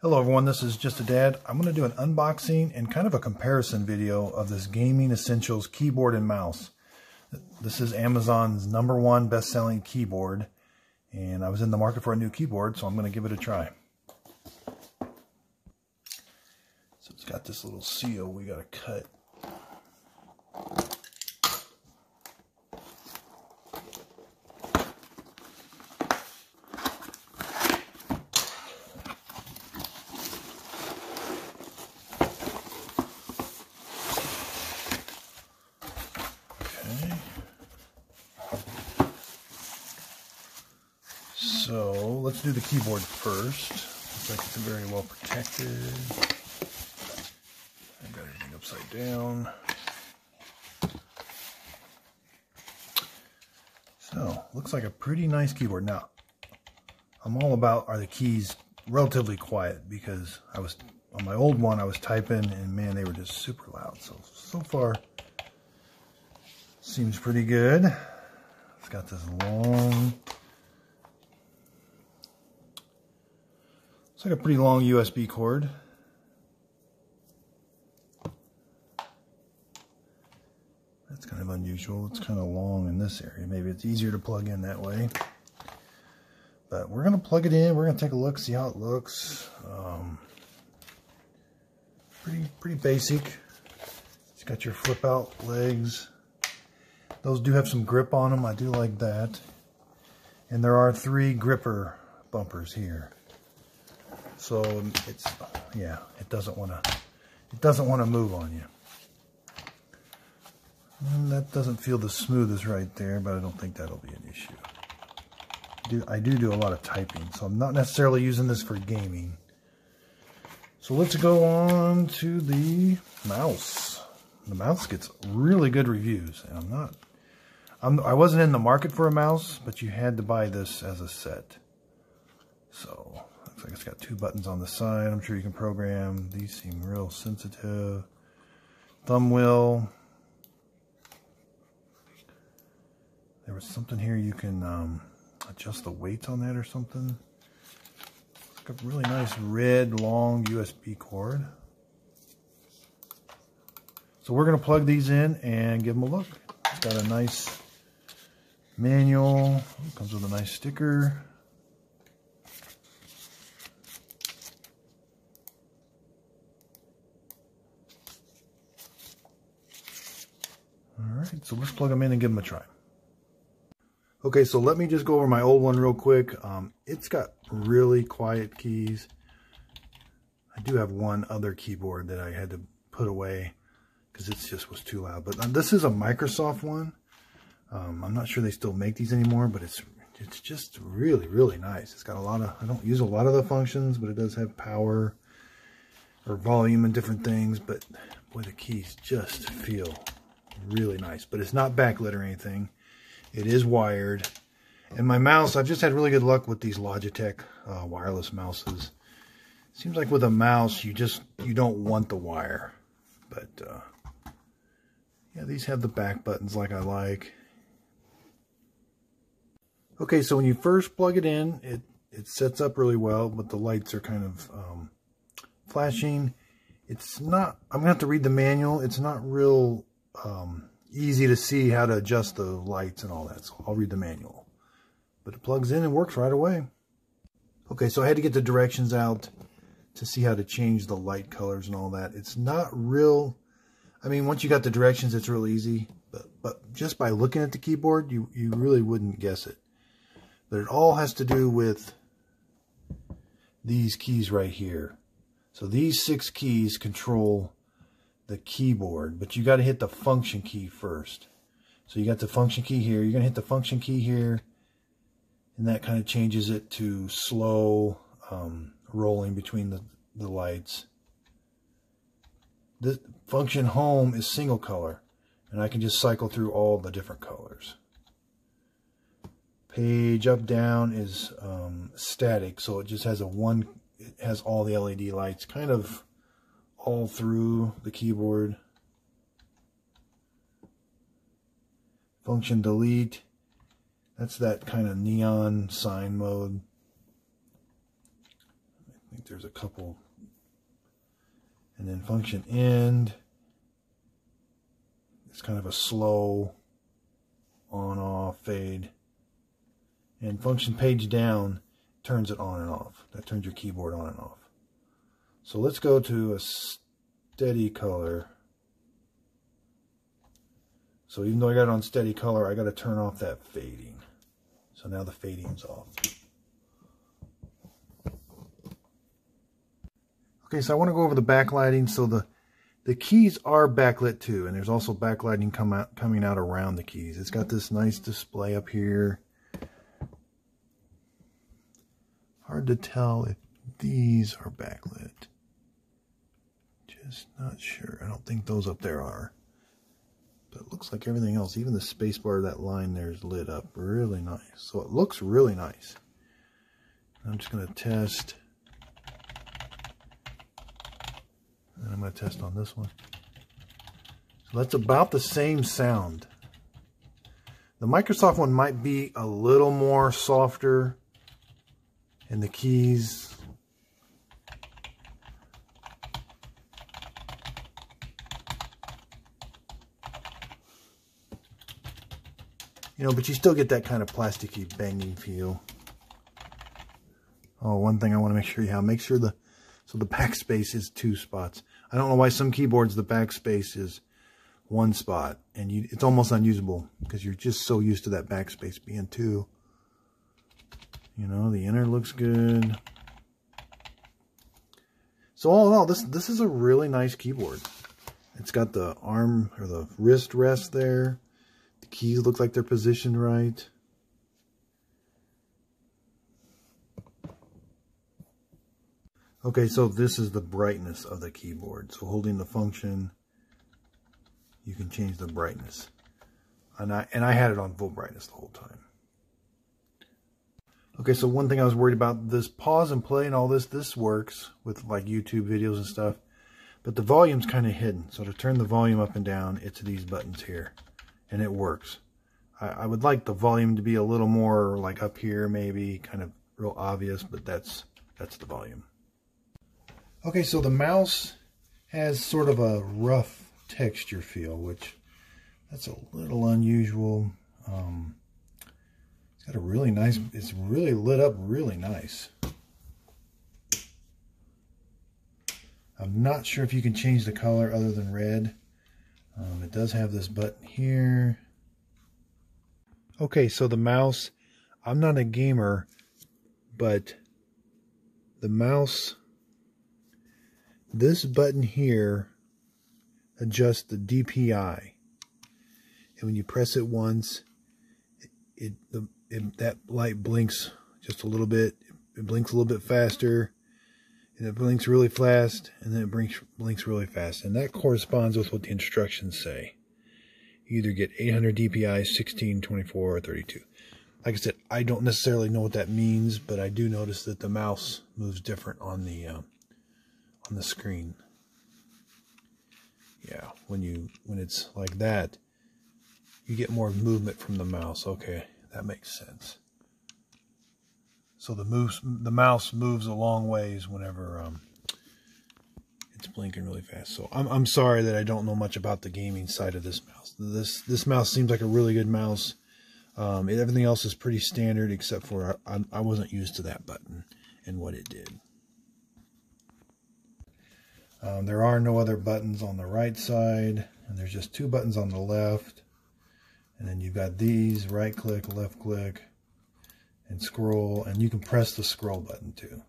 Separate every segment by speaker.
Speaker 1: Hello everyone, this is Just a Dad. I'm going to do an unboxing and kind of a comparison video of this Gaming Essentials keyboard and mouse. This is Amazon's number one best-selling keyboard, and I was in the market for a new keyboard, so I'm going to give it a try. So it's got this little seal we got to cut. So let's do the keyboard first. Looks like it's very well protected. I've got everything upside down. So looks like a pretty nice keyboard. Now, I'm all about are the keys relatively quiet because I was on my old one I was typing and man they were just super loud. So so far seems pretty good. It's got this long It's like a pretty long USB cord. That's kind of unusual. It's kind of long in this area. Maybe it's easier to plug in that way. But we're going to plug it in. We're going to take a look, see how it looks. Um, pretty, pretty basic. It's got your flip out legs. Those do have some grip on them. I do like that. And there are three gripper bumpers here. So um, it's, yeah, it doesn't want to, it doesn't want to move on you. And that doesn't feel the smoothest right there, but I don't think that'll be an issue. Do, I do do a lot of typing, so I'm not necessarily using this for gaming. So let's go on to the mouse. The mouse gets really good reviews, and I'm not, I'm, I wasn't in the market for a mouse, but you had to buy this as a set. So Looks like it's got two buttons on the side. I'm sure you can program. These seem real sensitive. Thumb wheel. There was something here you can um, adjust the weights on that or something. It's got a really nice red long USB cord. So we're going to plug these in and give them a look. It's got a nice manual. It comes with a nice sticker. So let's plug them in and give them a try. Okay, so let me just go over my old one real quick. Um, it's got really quiet keys. I do have one other keyboard that I had to put away because it just was too loud. But um, this is a Microsoft one. Um, I'm not sure they still make these anymore, but it's it's just really, really nice. It's got a lot of, I don't use a lot of the functions, but it does have power or volume and different things. But boy, the keys just feel really nice. But it's not backlit or anything. It is wired. And my mouse, I've just had really good luck with these Logitech uh, wireless mouses. Seems like with a mouse, you just, you don't want the wire. But, uh, yeah, these have the back buttons like I like. Okay, so when you first plug it in, it, it sets up really well, but the lights are kind of um, flashing. It's not, I'm going to have to read the manual. It's not real um, easy to see how to adjust the lights and all that. So I'll read the manual. But it plugs in and works right away. Okay, so I had to get the directions out to see how to change the light colors and all that. It's not real... I mean, once you got the directions, it's real easy. But, but just by looking at the keyboard, you, you really wouldn't guess it. But it all has to do with these keys right here. So these six keys control the keyboard, but you got to hit the function key first. So you got the function key here. You're going to hit the function key here, and that kind of changes it to slow um, rolling between the, the lights. The function home is single color, and I can just cycle through all the different colors. Page up down is um, static, so it just has a one, it has all the LED lights, kind of all through the keyboard. Function delete. That's that kind of neon sign mode. I think there's a couple. And then function end. It's kind of a slow on off fade. And function page down turns it on and off. That turns your keyboard on and off. So let's go to a steady color. So even though I got it on steady color, I got to turn off that fading. So now the fading's off. Okay, so I want to go over the backlighting. So the the keys are backlit too, and there's also backlighting come out, coming out around the keys. It's got this nice display up here. Hard to tell if these are backlit. Not sure. I don't think those up there are. But it looks like everything else, even the spacebar, that line there is lit up really nice. So it looks really nice. I'm just going to test. And I'm going to test on this one. So that's about the same sound. The Microsoft one might be a little more softer in the keys. You know, but you still get that kind of plasticky banging feel. Oh, one thing I want to make sure you have, make sure the, so the backspace is two spots. I don't know why some keyboards the backspace is one spot and you, it's almost unusable because you're just so used to that backspace being two. You know, the inner looks good. So all in all, this, this is a really nice keyboard. It's got the arm or the wrist rest there. Keys look like they're positioned right. Okay, so this is the brightness of the keyboard. So holding the function, you can change the brightness. And I, and I had it on full brightness the whole time. Okay, so one thing I was worried about, this pause and play and all this, this works with like YouTube videos and stuff. But the volume's kind of hidden. So to turn the volume up and down, it's these buttons here. And it works. I, I would like the volume to be a little more like up here maybe, kind of real obvious, but that's that's the volume. Okay, so the mouse has sort of a rough texture feel, which that's a little unusual. Um, it's got a really nice, it's really lit up really nice. I'm not sure if you can change the color other than red. Um, it does have this button here. Okay, so the mouse, I'm not a gamer, but the mouse, this button here adjusts the DPI. And when you press it once, it, it, the, it that light blinks just a little bit. It blinks a little bit faster and it blinks really fast and then it blinks, blinks really fast. And that corresponds with what the instructions say. You either get 800 dpi 16 24 or 32 like i said i don't necessarily know what that means but i do notice that the mouse moves different on the uh, on the screen. Yeah when you when it's like that you get more movement from the mouse. Okay that makes sense so the moves, the mouse moves a long ways whenever um, it's blinking really fast. So I'm I'm sorry that I don't know much about the gaming side of this mouse. This this mouse seems like a really good mouse. Um, everything else is pretty standard except for I, I wasn't used to that button and what it did. Um, there are no other buttons on the right side, and there's just two buttons on the left. And then you've got these, right click, left click, and scroll, and you can press the scroll button too.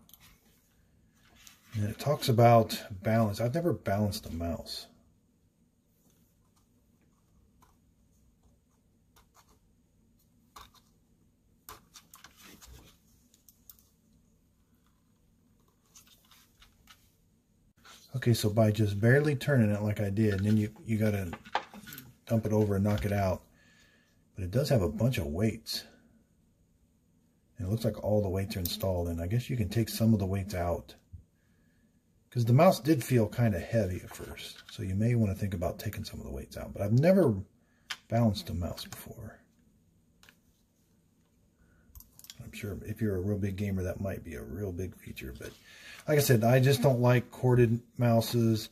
Speaker 1: And it talks about balance. I've never balanced a mouse. Okay, so by just barely turning it like I did, and then you, you got to dump it over and knock it out. But it does have a bunch of weights. It looks like all the weights are installed. And I guess you can take some of the weights out. Because the mouse did feel kind of heavy at first. So you may want to think about taking some of the weights out. But I've never balanced a mouse before. I'm sure if you're a real big gamer, that might be a real big feature. But like I said, I just don't like corded mouses.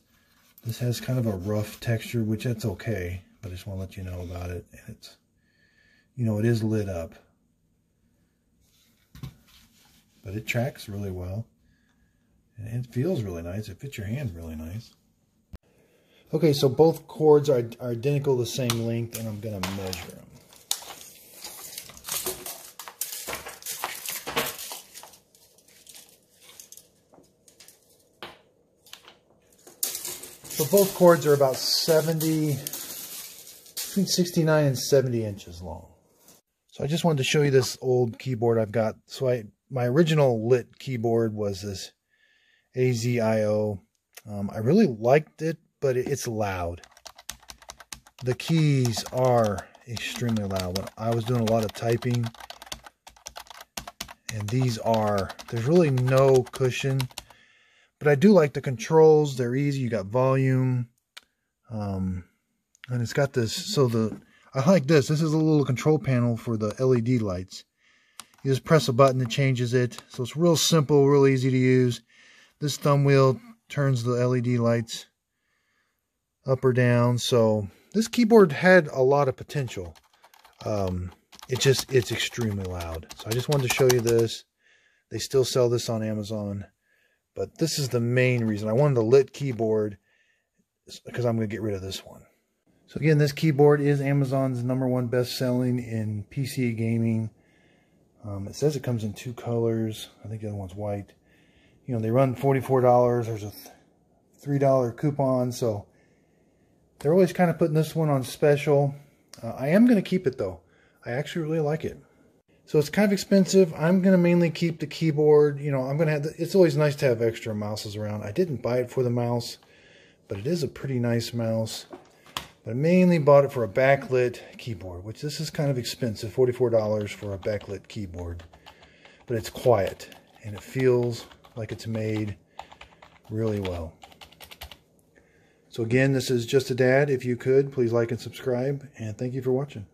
Speaker 1: This has kind of a rough texture, which that's okay. But I just want to let you know about it. And it's, you know, it is lit up. But it tracks really well. And it feels really nice. It fits your hand really nice. Okay, so both cords are, are identical, the same length, and I'm going to measure them. So both cords are about 70, between 69 and 70 inches long. So I just wanted to show you this old keyboard I've got. So I my original lit keyboard was this AZIO. Um, I really liked it, but it's loud. The keys are extremely loud. When I was doing a lot of typing, and these are, there's really no cushion. But I do like the controls. They're easy. You got volume. Um, and it's got this, so the, I like this. This is a little control panel for the LED lights. You just press a button that changes it. So it's real simple, real easy to use. This thumb wheel turns the LED lights up or down. So this keyboard had a lot of potential. Um, it just, it's extremely loud. So I just wanted to show you this. They still sell this on Amazon. But this is the main reason. I wanted the lit keyboard because I'm going to get rid of this one. So again, this keyboard is Amazon's number one best-selling in PC gaming. Um, it says it comes in two colors. I think the other one's white. You know, they run $44. There's a $3 coupon, so they're always kind of putting this one on special. Uh, I am going to keep it, though. I actually really like it. So it's kind of expensive. I'm going to mainly keep the keyboard. You know, I'm going to have, the, it's always nice to have extra mouses around. I didn't buy it for the mouse, but it is a pretty nice mouse. But I mainly bought it for a backlit keyboard, which this is kind of expensive, $44 for a backlit keyboard. But it's quiet, and it feels like it's made really well. So again, this is Just a Dad. If you could, please like and subscribe, and thank you for watching.